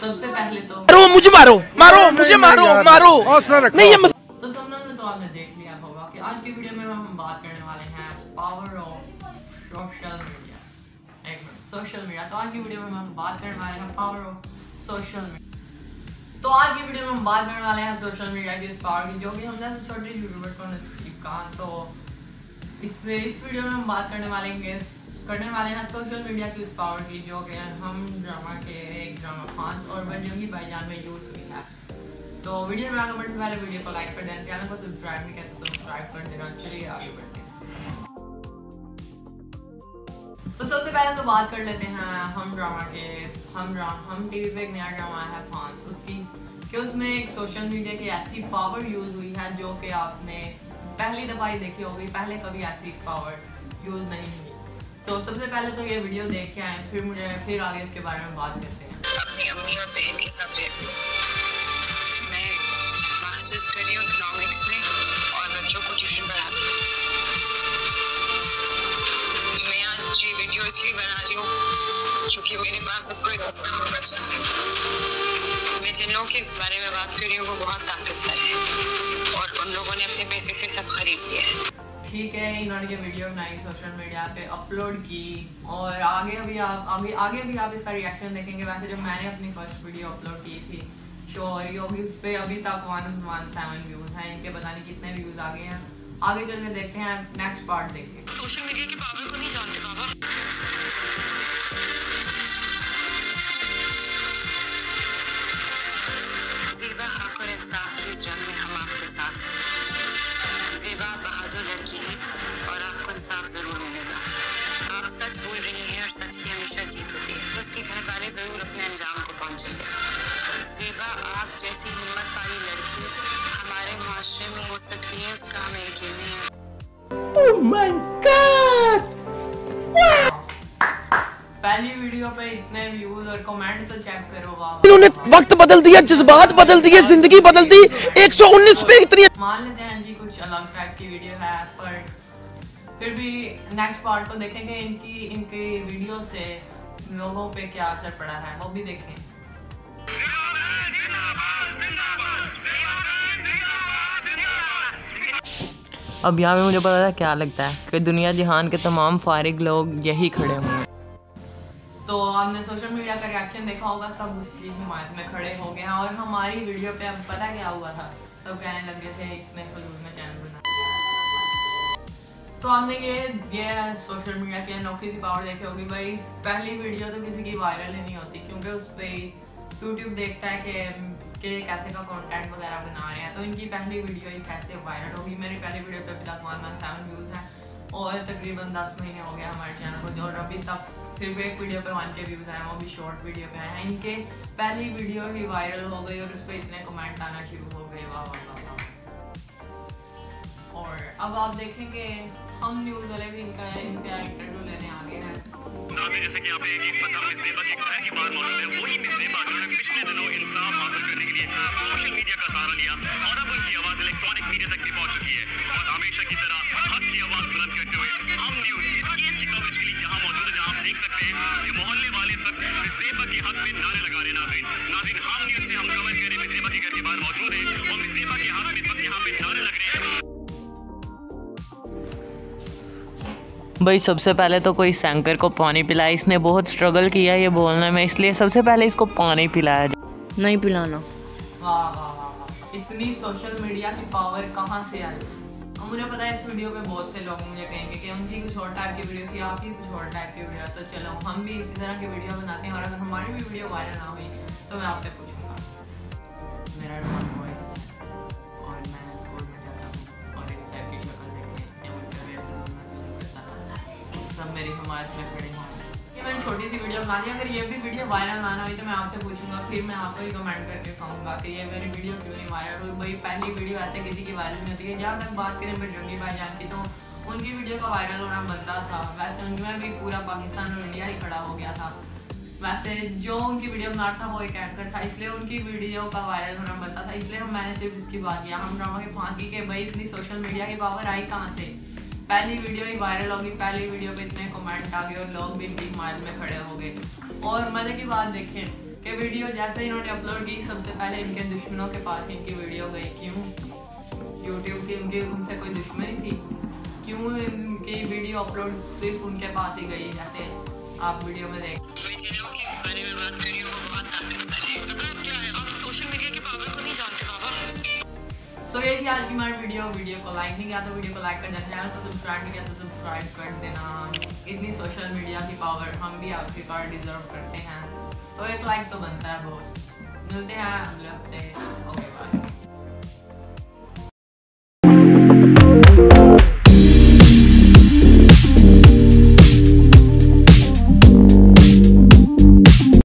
सबसे पहले तो मारो मुझे मारो मारो मुझे मारो मारो। नहीं ये मस... तो तुमने में तो आपने देख लिया होगा कि आज की वीडियो में हम बात करने वाले हैं पावर ऑफ़ सोशल मीडिया एक मिनट सोशल मीडिया तो आज की वीडियो में हम बात करने वाले हैं पावर ऑफ़ सोशल मीडिया तो आज की वीडियो में हम बात करने वाले हैं सोशल मीडिया की उस पावर की जो कि हम जैसे छोटे यूट्यूबर को नसीब का तो इस इस वीडियो में हम बात करने वाले हैं करने वाले हैं सोशल मीडिया की उस पावर की जो कि, हम ड्रामा के एक ड्रामा फांस और बजरंगी भाईजान में यूज़ हुई है तो वीडियो में आगे बढ़ने वाले वीडियो को लाइक कर देना चैनल को सब्सक्राइब नहीं किया तो सब्सक्राइब कर देना, चलिए आगे बढ़ते तो सबसे पहले तो बात कर लेते हैं हम ड्रामा के, हम ड्रामा हम टीवी पे एक नया ड्रामा है फांस उसकी, कि उसमें एक सोशल मीडिया की ऐसी पावर यूज़ हुई है जो कि आपने पहली दफ़ा ही देखी होगी, पहले कभी ऐसी पावर यूज़ नहीं हुई। तो सबसे पहले तो ये वीडियो देख के आए, फिर मुझे, फिर आगे इसके बारे में बात करते हैं। अपनी अम्मी और बहन के साथ रहती हूँ। मैं मास्टर्स कर रही हूँ इकोनॉमिक्स में और बच्चों को ट्यूशन पढ़ाती हूँ। मैं आज ये वीडियो इसलिए बना रही हूँ क्योंकि मेरे पास अब कोई रास्ता नहीं बचा। मैं जिन लोगों के बारे में बात कर रही हूँ, वो बहुत ताकतवर है और उन लोगों ने अपने पैसे से सब खरीद लिया है। ठीक है, इन्होंने ये वीडियो बनाई सोशल मीडिया पे अपलोड की और आगे भी आप, आगे आगे भी आप इसका रिएक्शन देखेंगे। वैसे जब मैंने अपनी फ़र्स्ट वीडियो अपलोड की थी शो और योगी उस पर अभी तक वन वन सेवन व्यूज़ हैं। इनके पता नहीं कितने व्यूज़ आ गए हैं। आगे चल के देखते हैं नेक्स्ट पार्ट देखें सोशल मीडिया के बाबा को नहीं जानते बाबा। सच की हमेशा जीत होती है। उसके घर वाले ज़रूर अपने अंजाम को पहुँचेंगे जेबा आप जैसी हिम्मत वाली लड़की हमारे मुआशरे में हो सकती है उसका हमें यकीन नहीं है। Oh my God! पहली वीडियो पे इतने व्यूज़ और कमेंट तो चेक करो वाह। इन्होंने वक्त बदल दिया जज्बात बदल दिए ज़िंदगी बदल दी। 119 पे इतनी मान लेते हैं जी कुछ अलग टाइप की वीडियो है पर फिर भी नेक्स्ट पार्ट को देखेंगे इनकी इनकी वीडियो से लोगों पे क्या असर पड़ा है वो भी देखें। अब यहाँ पे मुझे पता है क्या लगता है कि दुनिया जहान के तमाम फारिग लोग यही खड़े हुए तो आपने सोशल मीडिया का रिएक्शन देखा होगा सब उसकी हिमायत में खड़े हो गए हैं और हमारी वीडियो पे अब पता क्या हुआ था सब कहने लगे थे इसने फजूल में चैनल बना तो आपने ये ये सोशल मीडिया की अनोखी सी पावर देखी होगी भाई। पहली वीडियो तो किसी की वायरल ही नहीं होती, क्योंकि उस पर यूट्यूब देखता है कि कि कैसे का कंटेंट वगैरह बना रहे हैं। तो इनकी पहली वीडियो ही कैसे वायरल होगी। मेरी पहली वीडियो पे तक वन वन सेवन व्यूज़ हैं और तकरीबन दस महीने हो गया हमारे चैनल को। और अभी तक सिर्फ़ एक वीडियो पे वन के व्यूज़ आए वो भी शॉर्ट वीडियो पे आए हैं। इनके पहली वीडियो ही वायरल हो गई और उस पर इतने कमेंट आना शुरू हो गए। वाह वाह वाह। और अब आप देखेंगे हम न्यूज़ वाले भी इनका इनका इंटरव्यू लेने आ गए हैं। जैसे कि आप एक एक पता मिसेबा के घर की बात मौजूद है वही मिसेबा पिछले दिनों इंसाफ हासिल भाई सबसे पहले तो कोई सैंकर को पानी पिलाया इसने बहुत स्ट्रगल किया ये बोलने में इसलिए सबसे पहले इसको पानी पिलाया नहीं पिलाना। वाह वाह वाह वाह इतनी सोशल मीडिया की पावर कहाँ से आई? मुझे पता है इस वीडियो पे बहुत से लोग मुझे कहेंगे कि उनकी कुछ और टाइप की वीडियो थी आपकी कुछ और टाइप की वीडियो तो चलो हम भी इसी तरह की वीडियो बनाते हैं और अगर हमारी भी वीडियो वायरल ना हुई तो मैं आपसे पूछूँगा। मेरा सब मेरी हिमायत में खड़े हैं। ये मैंने छोटी सी वीडियो बना दी अगर ये भी वीडियो वायरल ना हुई तो मैं आपसे पूछूँगा, फिर मैं आपको ही कमेंट करके कहूँगा कि ये मेरी वीडियो क्यों नहीं वायरल हुई? भाई, पहली वीडियो ऐसे किसी की वायरल नहीं होती है। जहाँ तक बात करें बजरंगी भाईजान की तो उनकी वीडियो का वायरल होना बनता था। वैसे उनमें भी पूरा पाकिस्तान और इंडिया ही खड़ा हो गया था। वैसे जो उनकी वीडियो बना था, वो एक एंकर था। इसलिए उनकी वीडियो का वायरल होना बनता था। इसलिए हम मैंने सिर्फ़ इसकी बात किया। हम ड्रामा की फांस की भाई, इतनी सोशल मीडिया की पावर आई कहाँ से? पहली वीडियो ही वायरल होगी, पहली वीडियो पे इतने कमेंट आ गए और लोग भी इनकी हिमायत में खड़े हो गए। और मज़े की बात देखें कि वीडियो जैसे इन्होंने अपलोड की, सबसे पहले इनके दुश्मनों के पास इनकी वीडियो गई। क्यों? यूट्यूब की उनकी, उनसे कोई दुश्मनी थी? क्यों इनकी वीडियो अपलोड सिर्फ़ उनके पास ही गई, जैसे आप वीडियो में देख सो ये थी आज की हमारी वीडियो वीडियो को लाइक नहीं किया तो वीडियो को लाइक कर देना. चैनल को सब्सक्राइब नहीं किया तो सब्सक्राइब कर देना. इतनी सोशल मीडिया की पावर हम भी आपकी पावर डिजर्व करते हैं. तो एक लाइक तो बनता है बॉस मिलते हैं अगले हफ़्ते. ओके